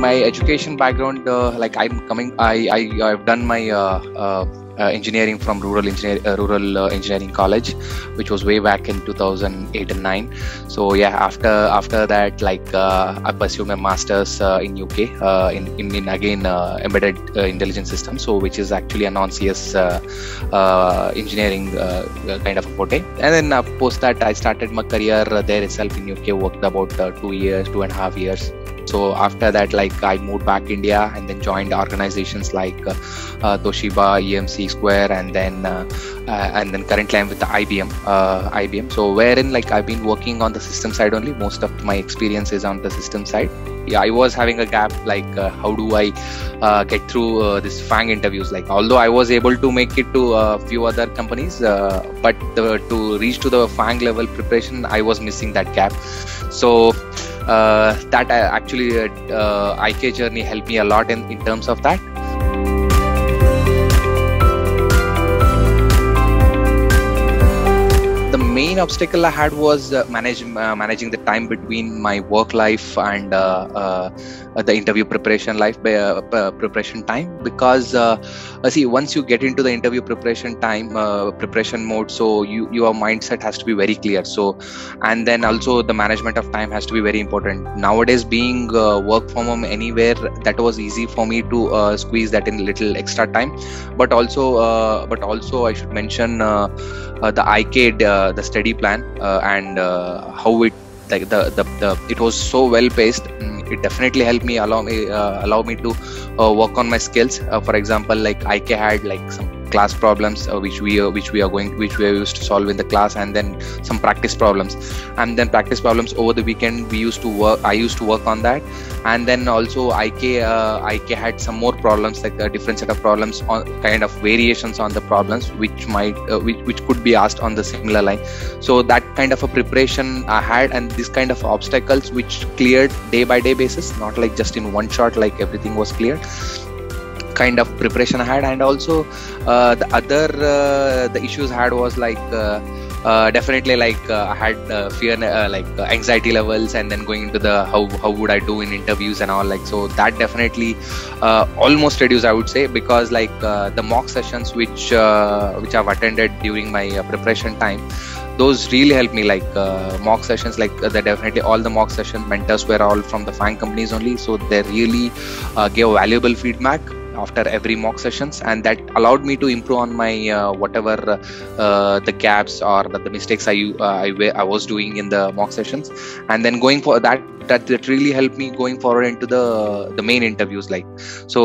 my education background, uh, like I'm coming, I, I I've done my uh, uh, uh, engineering from rural engineer uh, rural uh, engineering college which was way back in 2008 and 9 so yeah after after that like uh, i pursued my masters uh, in uk in, in, in again embedded intelligence system so which is actually a non-cs engineering kind of a forte. And then post that i started my career there itself in uk worked about two years two and a half years so after that like i moved back to india and then joined organizations like uh, uh, toshiba emc square and then uh, uh, and then currently i'm with the uh, ibm ibm so wherein like i've been working on the system side only. Most of my experience is on the system side. Yeah i was having a gap like uh, how do i get through this FAANG interviews? Like although i was able to make it to a few other companies but the, to reach to the FAANG level preparation i was missing that gap. So Uh, that uh, actually uh, uh IK journey helped me a lot in, in terms of that. Obstacle I had was uh, manage, uh, managing the time between my work life and uh, uh, the interview preparation life uh, preparation time. Because uh, see once you get into the interview preparation time preparation mode so you your mindset has to be very clear. So and then also the management of time has to be very important. Nowadays being work from home anywhere that was easy for me to squeeze that in little extra time. But also but also i should mention the IK the study plan and how it like the, the, the it was so well paced mm, it definitely helped me allow me uh, allow me to uh, work on my skills. Uh, for example like ik had like some class problems uh, which we uh, which we are going which we are used to solve in the class and then some practice problems. And then practice problems over the weekend we used to work i used to work on that. And then also ik uh, ik had some more problems like a different set of problems on kind of variations on the problems which might uh, which, which could be asked on the similar line. So that kind of a preparation i had and this kind of obstacles which cleared day by day basis not like just in one shot like everything was cleared kind of preparation I had, and also uh, the other uh, the issues I had was like. Uh, uh definitely like uh, i had fear like anxiety levels and then going into the how how would i do in interviews and all like so that definitely almost reduced i would say because like the mock sessions which which i've attended during my preparation time those really helped me like uh, mock sessions like uh, definitely all the mock session mentors were all from the FAANG companies only so they really uh, gave valuable feedback after every mock sessions and that allowed me to improve on my uh, whatever uh, the gaps or the, mistakes I, uh, I, I was doing in the mock sessions. And then going for that that, that really helped me going forward into the the main interviews like so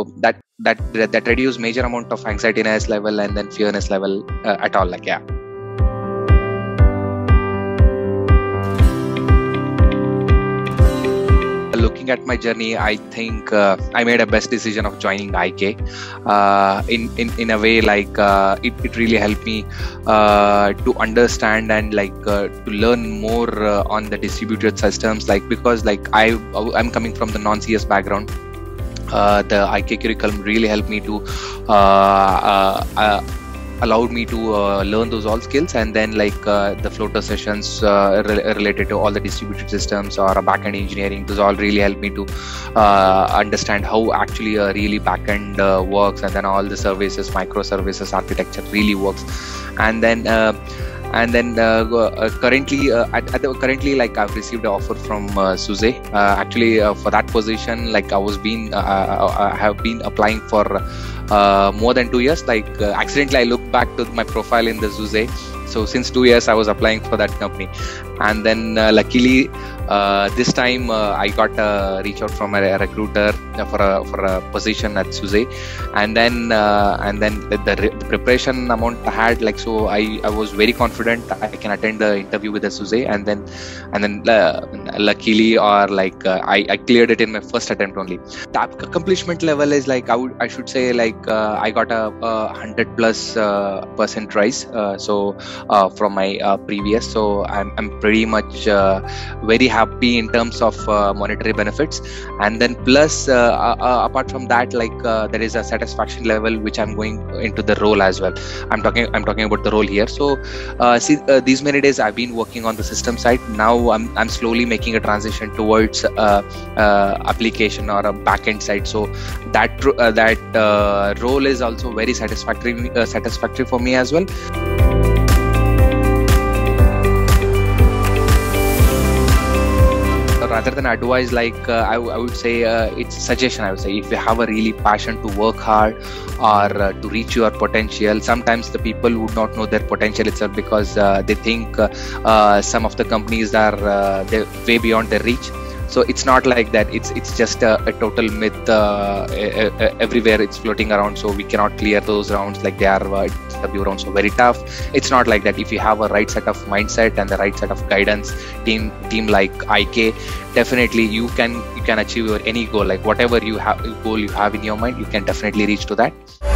uh, that that that reduced major amount of anxietiness level and then fearness level uh, at all like yeah at my journey, I think uh, I made a best decision of joining IK. Uh, in, in in a way, like uh, it, it really helped me uh, to understand and like uh, to learn more uh, on the distributed systems. Like because like I I'm coming from the non-CS background. the IK curriculum really helped me to allowed me to uh, learn those all skills and then like uh, the floater sessions uh, re- related to all the distributed systems or backend engineering those all really helped me to uh, understand how actually a really backend uh, works and then all the services microservices architecture really works. And then uh, and then uh, uh, currently uh, at, at the, currently like i've received an offer from uh, SUSE uh, actually uh, for that position like i was been i have been applying for more than two years. Like accidentally i looked back to my profile in the SUSE so since two years i was applying for that company and then luckily uh, this time uh, I got a reach out from a, recruiter for a for a position at SUSE, and then uh, and then the, the, preparation amount I had like so I, I was very confident I can attend the interview with the SUSE, and then and then uh, luckily or like uh, I, I cleared it in my first attempt only. The accomplishment level is like I would I should say like I got a, a hundred plus percent rise so from my previous. So I'm I'm much uh, very happy in terms of uh, monetary benefits. And then plus uh, uh, uh apart from that like uh, there is a satisfaction level which i'm going into the role as well. I'm talking i'm talking about the role here. So see these many days i've been working on the system side. Now i'm, I'm slowly making a transition towards application or a backend side. So that that role is also very satisfactory satisfactory for me as well rather than advice like uh, I, I, would say uh, it's suggestion i would say. If you have a really passion to work hard or uh, to reach your potential sometimes the people would not know their potential itself because uh, they think uh, uh, some of the companies are way beyond their reach so it's not like that. It's it's just a, a total myth uh, everywhere it's floating around. So we cannot clear those rounds like they are uh, w rounds. So very tough. It's not like that. If you have a right set of mindset and the right set of guidance team team like ik definitely you can you can achieve your any goal. Like whatever you have goal you have in your mind you can definitely reach to that